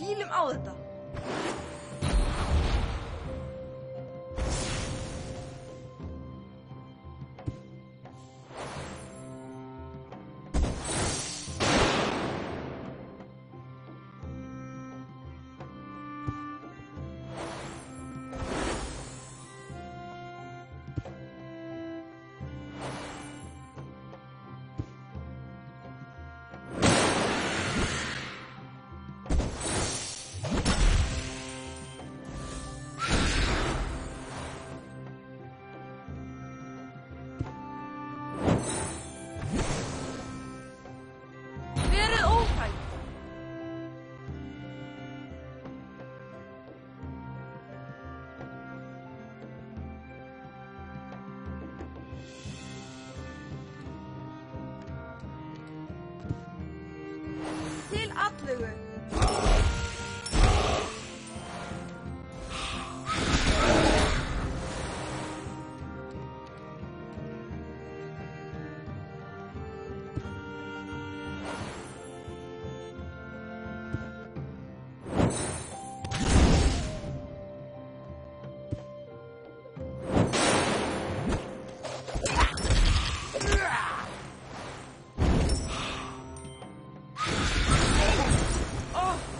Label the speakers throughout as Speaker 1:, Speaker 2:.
Speaker 1: Kýlum á þetta. Til allögu. Åh!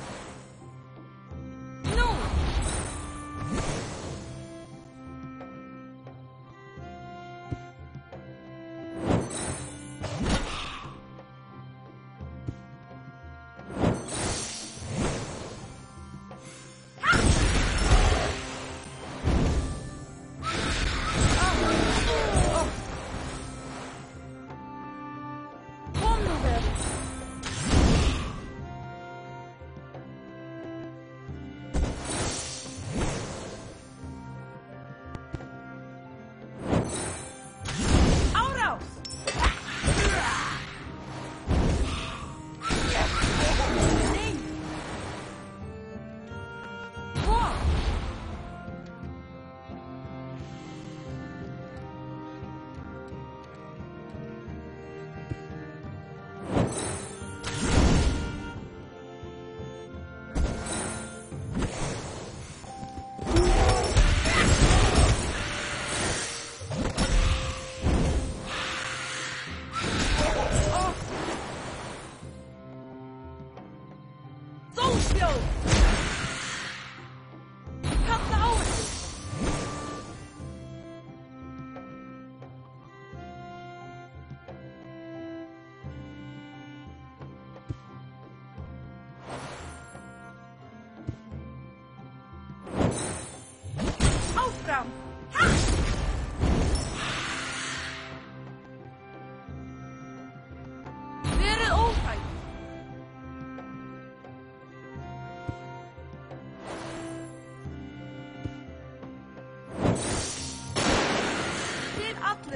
Speaker 1: Sólsjó!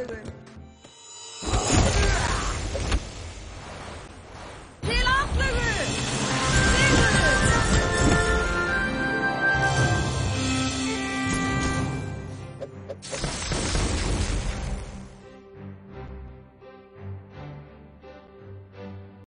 Speaker 1: good.